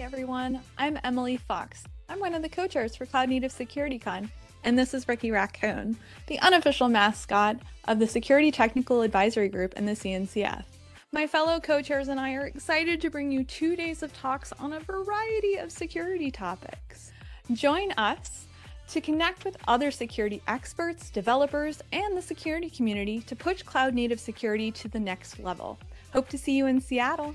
everyone. I'm Emily Fox. I'm one of the co-chairs for Cloud Native Security Con, and this is Ricky Raccoon, the unofficial mascot of the Security Technical Advisory Group in the CNCF. My fellow co-chairs and I are excited to bring you two days of talks on a variety of security topics. Join us to connect with other security experts, developers, and the security community to push cloud native security to the next level. Hope to see you in Seattle.